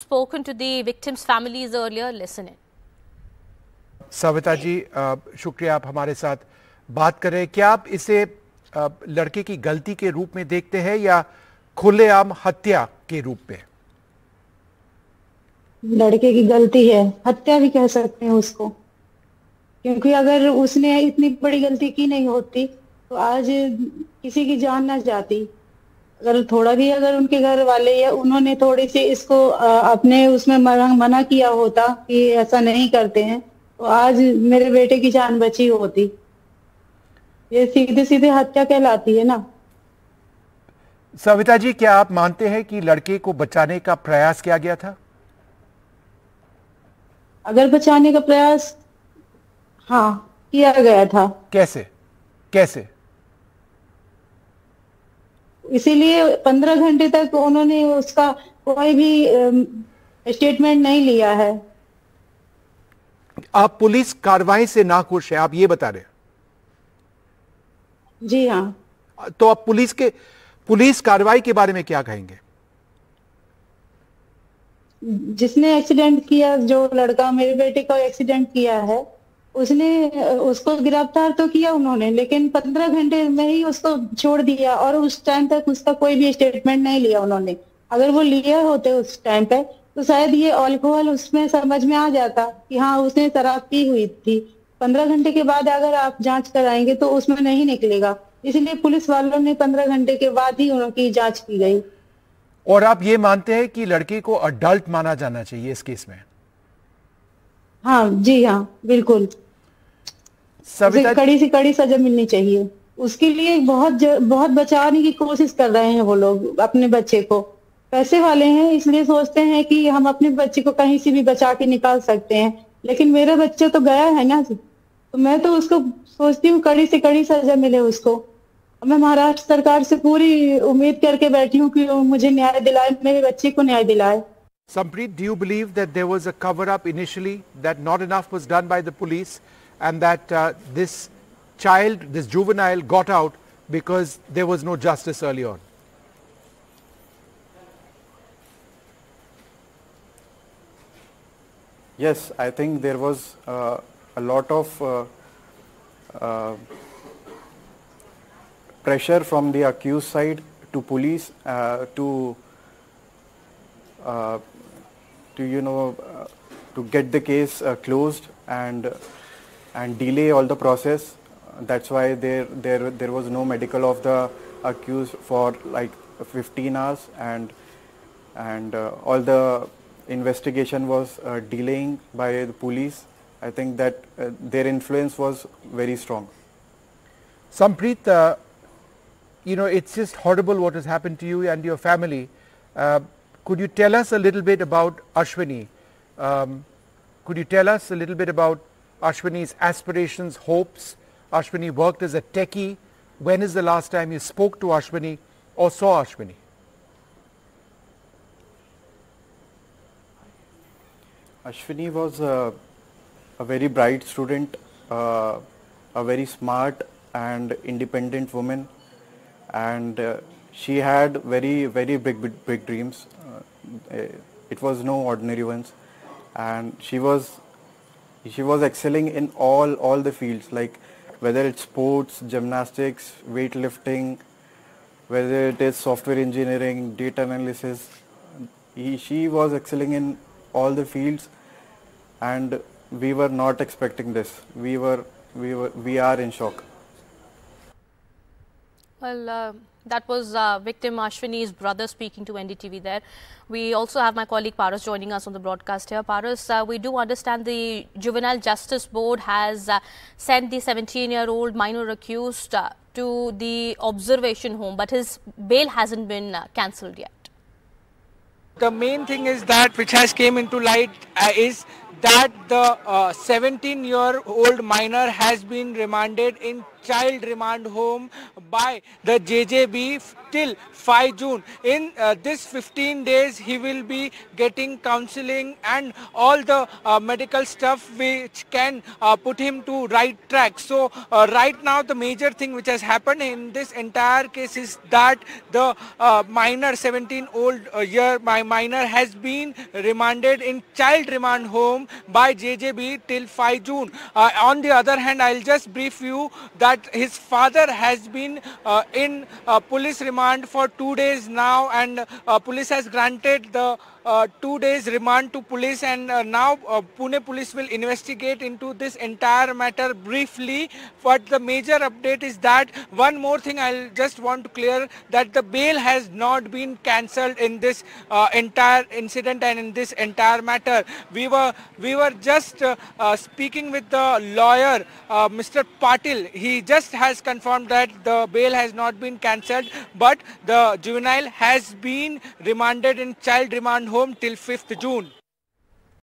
spoken to the victims' families earlier. Listen in. Savita ji शुक्रिया आप हमारे साथ बात कर रहे हैं क्या आप इसे लड़के की गलती के रूप में देखते हैं या खुलेआम हत्या के रूप में लड़के की गलती है हत्या भी कह सकते हैं उसको क्योंकि अगर उसने इतनी बड़ी गलती की नहीं होती तो आज किसी की जान ना जाती अगर थोड़ा भी अगर उनके घर वाले या उन्होंने थोड़ी सी इसको अपने उसमें मना, किया होता कि ऐसा नहीं करते हैं तो आज मेरे बेटे की जान बची होती। ये सीधे सीधे हत्या कहलाती है ना। सविता जी क्या आप मानते हैं कि लड़के को बचाने का प्रयास किया गया था? अगर बचाने का प्रयास हाँ किया गया था। कैसे? कैसे? इसीलिए पंद्रह घंटे तक उन्होंने उसका कोई भी स्टेटमेंट नहीं लिया है। आप पुलिस कार्रवाई से नाखुश है आप ये बता रहे जी हाँ। तो आप पुलिस के पुलिस कार्रवाई के बारे में क्या कहेंगे? जिसने एक्सीडेंट किया जो लड़का मेरे बेटे का एक्सीडेंट किया है उसने उसको गिरफ़्तार तो किया उन्होंने लेकिन पंद्रह घंटे में ही उसको छोड़ दिया और उस टाइम तक उसका कोई भी स्टेटमेंट नहीं लिया उन्होंने। अगर वो लिए होते उस टाइम पे तो शायद ये अल्कोहल उसमें समझ में आ जाता कि हाँ उसने शराब पी हुई थी। पंद्रह घंटे के बाद अगर आप जाँच कराएँगे तो उसमें नहीं निकलेगा। इसलिए पुलिस वालों ने पंद्रह घंटे के बाद ही उनकी जाँच की गई। और आप ये मानते हैं कि लड़के को अडल्ट माना जाना चाहिए इस केस में? हाँ जी हाँ बिल्कुल। सविता कड़ी से कड़ी सजा मिलनी चाहिए। उसके लिए बहुत बहुत बचाने की कोशिश कर रहे हैं वो लोग अपने बच्चे को। पैसे वाले हैं इसलिए सोचते हैं कि हम अपने बच्चे को कहीं से भी बचा के निकाल सकते हैं। लेकिन मेरा बच्चा तो गया है ना तो मैं तो उसको सोचती हूँ कड़ी से कड़ी सजा मिले उसको। मैं महाराष्ट्र सरकार से पूरी उम्मीद करके बैठी हूँ कि मुझे न्याय दिलाए मेरे बच्चे को न्याय दिलाए। Sampreet, do you believe that there was a cover up initially, that not enough was done by the police, and that uh, this child, this juvenile, got out because there was no justice early on? Yes, I think there was uh, a lot of uh, uh, pressure from the accused side to police uh, to uh, to you know uh, to get the case closed and and delay all the process. That's why there there there was no medical of the accused for like 15 hours and and uh, all the investigation was uh, delaying by the police. I think that uh, their influence was very strong. Sampreet, uh, you know, it's just horrible what has happened to you and your family. Uh, could you tell us a little bit about Ashwini? Um, could you tell us a little bit about Ashwini's aspirations, hopes? Ashwini worked as a techie. When is the last time you spoke to Ashwini or saw Ashwini? Ashwini was a, a very bright student, uh, a very smart and independent woman, and uh, she had very very big big, big dreams. Uh, it was no ordinary ones, and she was she was excelling in all all the fields like whether it's sports, gymnastics, weightlifting, whether it is software engineering, data analysis. He, she was excelling in all the fields and we were not expecting this. We were, we were, we are in shock. Well, uh, that was uh, victim Ashwini's brother speaking to NDTV there. We also have my colleague Paras joining us on the broadcast here. Paras, uh, we do understand the Juvenile Justice Board has uh, sent the 17-year-old minor accused uh, to the observation home, but his bail hasn't been uh, cancelled yet. The main thing is that which has came into light is that the 17-year-old minor has been remanded in child remand home by the JJB till 5 June. In uh, this 15 days, he will be getting counseling and all the uh, medical stuff which can uh, put him to right track. So uh, right now, the major thing which has happened in this entire case is that the uh, minor 17 old uh, year my minor has been remanded in child remand home by JJB till 5 June. on the other hand, I'll just brief you that his father has been in police remand for two days now and uh, police has granted the uh, two days remand to police and uh, now uh, Pune police will investigate into this entire matter briefly but the major update is that one more thing I'll just want to clear that the bail has not been cancelled in this uh, entire incident and in this entire matter we were we were just uh, uh, speaking with the lawyer Mr. Patil he just has confirmed that the bail has not been cancelled but the juvenile has been remanded in child remand home till 5th June.